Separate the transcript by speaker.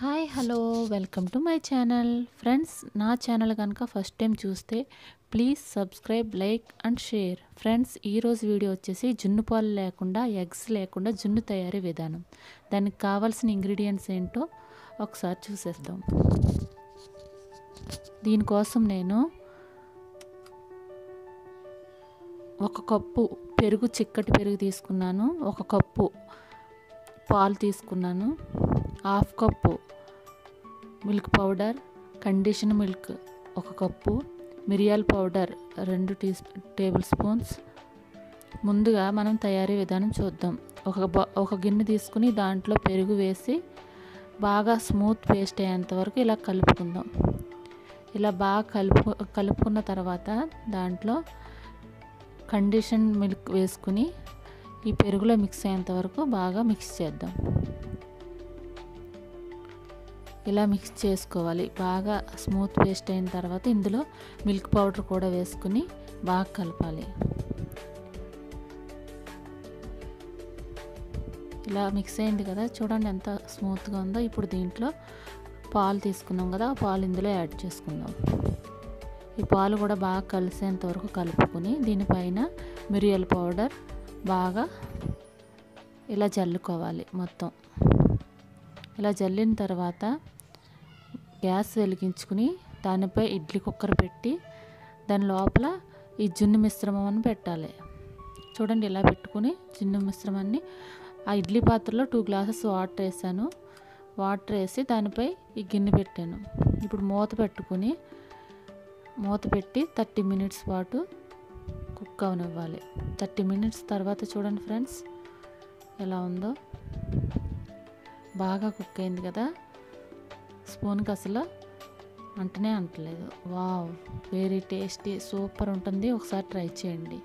Speaker 1: Hi hello welcome to my channel. Friends నా channel కనుక first time చూస్తే please subscribe like and share. Friends ఈరోజు video వచ్చేసి జున్ను పాలు లేకుండా ఎగ్స్ లేకుండా జున్ను తయారీ విధానం. దానికి కావాల్సిన ఇంగ్రీడియంట్స్ ఏంటో ఒకసారి చూసేద్దాం. దీనికోసం నేను ఒక కప్పు పెరుగు చిక్కటి పెరుగు తీసుకున్నాను. ఒక కప్పు పాలు తీసుకున్నాను. Half cup milk powder condensed milk ఒక కప్పు మిరియాల పౌడర్ రెండు టీ టేబుల్ స్పూన్స్. ముందుగా మనం తయారీ విధానం చూద్దాం. ఒక బ ఒక గిన్నె తీసుకుని దాంట్లో పెరుగు వేసి బాగా స్మూత్ పేస్ట్ అయ్యేంత వరకు ఇలా కలుపుకుందాం. ఇలా బాగా కలుపు కలుపుకున్న తర్వాత దాంట్లో కండిషన్ మిల్క్ వేసుకుని ఈ పెరుగులో మిక్స్ అయ్యేంత వరకు బాగా మిక్స్ చేద్దాం. ఇలా మిక్స్ చేసుకోవాలి. బాగా స్మూత్ పేస్ట్ అయిన తర్వాత ఇందులో మిల్క్ పౌడర్ కూడా వేసుకుని బాగా కలపాలి. ఇలా మిక్స్ అయింది కదా చూడండి ఎంత స్మూత్గా ఉందో. ఇప్పుడు దీంట్లో పాలు తీసుకున్నాం కదా ఆ పాలు ఇందులో యాడ్ చేసుకుందాం. ఈ పాలు కూడా బాగా కలిసేంత వరకు కలుపుకొని దీనిపైన మిరియాల పౌడర్ బాగా ఇలా జల్లుకోవాలి మొత్తం. ఇలా జల్లిన తర్వాత గ్యాస్ వెలిగించుకుని దానిపై ఇడ్లీ కుక్కర్ పెట్టి దాని లోపల ఈ జున్ను మిశ్రమం పెట్టాలి. చూడండి ఇలా పెట్టుకుని జున్ను మిశ్రమాన్ని ఆ ఇడ్లీ పాత్రలో టూ గ్లాసెస్ వాటర్ వేసాను. వాటర్ వేసి దానిపై ఈ గిన్నె పెట్టాను. ఇప్పుడు మూత పెట్టుకుని మూత పెట్టి థర్టీ మినిట్స్ పాటు కుక్ అవనివ్వాలి థర్టీ మినిట్స్ తర్వాత చూడండి ఫ్రెండ్స్ ఎలా ఉందో. బాగా కుక్ అయింది కదా. స్పూన్కి అసలు అంటనే అంటలేదు. వావ్ వెరీ టేస్టీ సూపర్ ఉంటుంది. ఒకసారి ట్రై చేయండి.